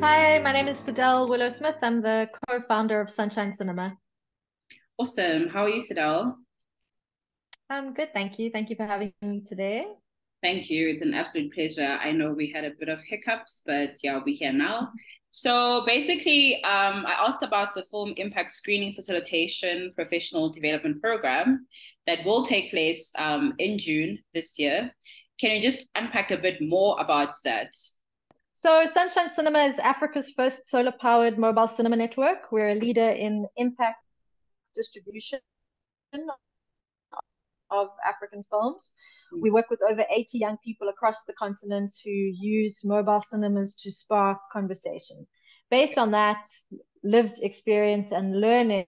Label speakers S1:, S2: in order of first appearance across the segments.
S1: Hi, my name is Sydelle Willow Smith. I'm the co founder of Sunshine Cinema.
S2: Awesome. How are you, Sydelle?
S1: I'm good, thank you. Thank you for having me today.
S2: Thank you. It's an absolute pleasure. I know we had a bit of hiccups, but yeah, we're here now. So basically, um, I asked about the Film Impact Screening Facilitation Professional Development Program that will take place um, in June this year. Can you just unpack a bit more about that?
S1: So, Sunshine Cinema is Africa's first solar powered mobile cinema network. We're a leader in impact distribution of African films. Mm. We work with over 80 young people across the continent who use mobile cinemas to spark conversation. Based on that lived experience and learning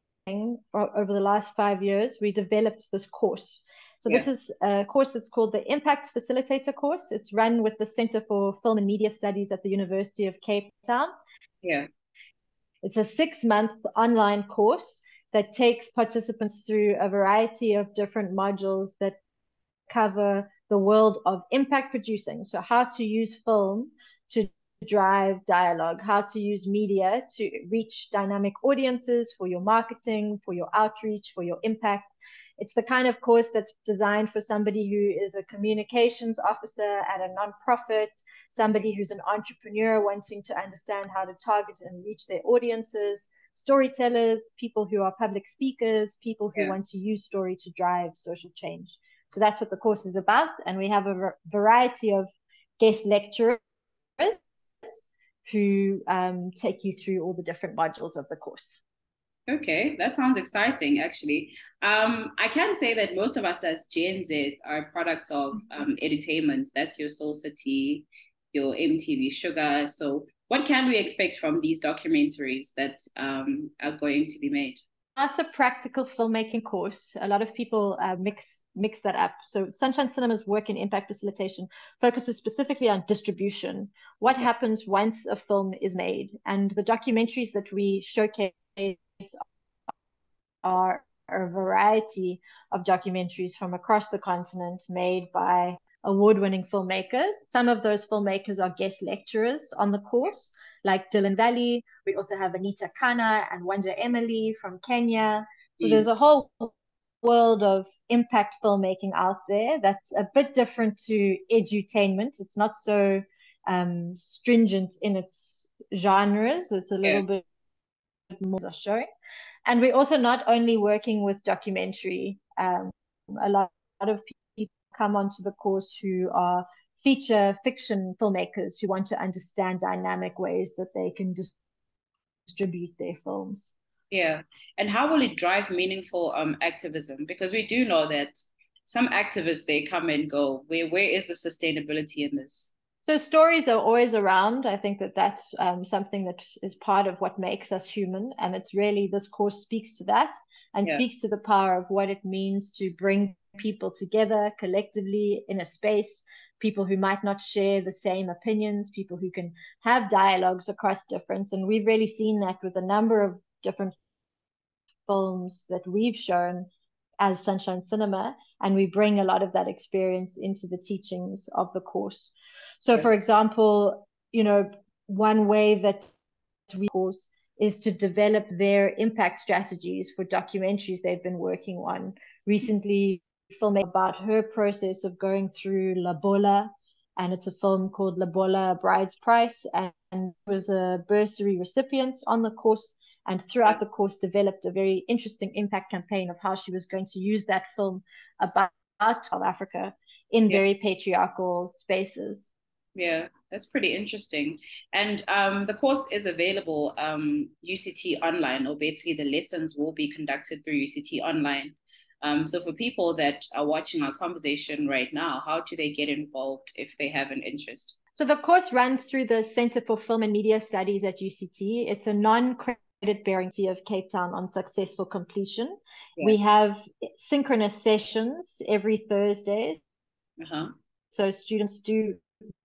S1: over the last five years, we developed this course so yeah. this is a course that's called the Impact Facilitator course. It's run with the Center for Film and Media Studies at the University of Cape Town.
S2: Yeah.
S1: It's a six month online course that takes participants through a variety of different modules that cover the world of impact producing. So, how to use film to drive dialogue, how to use media to reach dynamic audiences for your marketing, for your outreach, for your impact, it's the kind of course that's designed for somebody who is a communications officer at a nonprofit, somebody who's an entrepreneur wanting to understand how to target and reach their audiences, storytellers, people who are public speakers, people who yeah. want to use story to drive social change. So that's what the course is about. And we have a variety of guest lecturers who um, take you through all the different modules of the course.
S2: Okay, that sounds exciting actually. Um, I can say that most of us as Gen Z are a product of mm-hmm. um, edutainment. That's your Soul City, your MTV Shuga. So, what can we expect from these documentaries that um, are going to be made?
S1: That's a practical filmmaking course. A lot of people uh, mix mix that up. So Sunshine Cinema's work in impact facilitation focuses specifically on distribution. What happens once a film is made, and the documentaries that we showcase are a variety of documentaries from across the continent made by award-winning filmmakers. Some of those filmmakers are guest lecturers on the course, like Dylan Valley. We also have Anita Kana and Wanda Emily from Kenya. So mm. there's a whole world of impact filmmaking out there that's a bit different to edutainment. It's not so um, stringent in its genres. It's a little yeah. bit more showing. And we're also not only working with documentary. Um, a lot, a lot of people come onto the course who are feature fiction filmmakers who want to understand dynamic ways that they can dis- distribute their films.
S2: Yeah, and how will it drive meaningful um, activism? Because we do know that some activists they come and go. Where where is the sustainability in this?
S1: So stories are always around. I think that that's um, something that is part of what makes us human, and it's really this course speaks to that and yeah. speaks to the power of what it means to bring people together collectively in a space. People who might not share the same opinions, people who can have dialogues across difference, and we've really seen that with a number of different films that we've shown as Sunshine Cinema, and we bring a lot of that experience into the teachings of the course. So, yeah. for example, you know, one way that we course is to develop their impact strategies for documentaries they've been working on. Recently, filming about her process of going through Lobola, and it's a film called Lobola Bride's Price, and was a bursary recipient on the course and throughout the course developed a very interesting impact campaign of how she was going to use that film about South Africa in yeah. very patriarchal spaces.
S2: Yeah, that's pretty interesting. And um, the course is available um, UCT online, or basically the lessons will be conducted through UCT online. Um, so for people that are watching our conversation right now, how do they get involved if they have an interest?
S1: So the course runs through the Center for Film and Media Studies at UCT. It's a non-credit bearing of Cape Town on successful completion. Yeah. We have synchronous sessions every Thursday. Uh-huh. So students do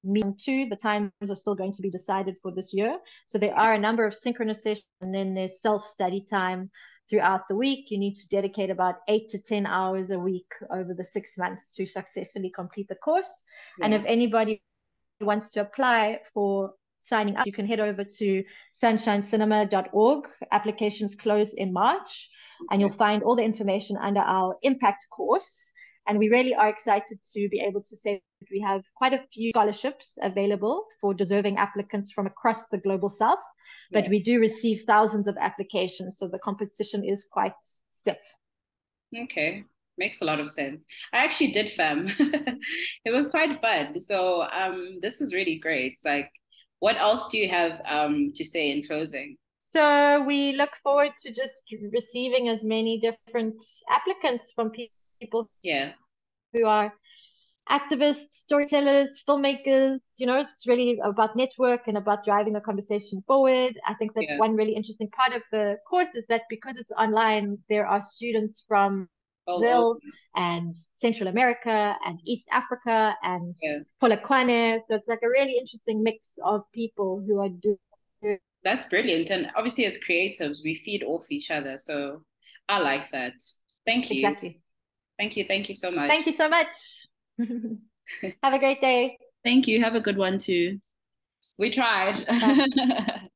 S1: meeting two. The times are still going to be decided for this year. So there are a number of synchronous sessions and then there's self-study time throughout the week. You need to dedicate about eight to 10 hours a week over the six months to successfully complete the course. Yeah. And if anybody wants to apply for signing up, you can head over to sunshinecinema.org. Applications close in March, and you'll find all the information under our impact course. And we really are excited to be able to say that we have quite a few scholarships available for deserving applicants from across the global south. But yeah. we do receive thousands of applications, so the competition is quite stiff.
S2: Okay, makes a lot of sense. I actually did FEM. it was quite fun. So um, this is really great. It's like, what else do you have um, to say in closing?
S1: So we look forward to just receiving as many different applicants from people
S2: yeah.
S1: who are activists, storytellers, filmmakers. You know, it's really about network and about driving the conversation forward. I think that yeah. one really interesting part of the course is that because it's online, there are students from oh, Brazil and Central America and East Africa and yeah. Polokwane. So it's like a really interesting mix of people who are doing.
S2: That's brilliant. And obviously, as creatives, we feed off each other. So I like that. Thank you.
S1: Exactly.
S2: Thank you. Thank you so much.
S1: Thank you so much. Have a great day.
S2: Thank you. Have a good one too. We tried.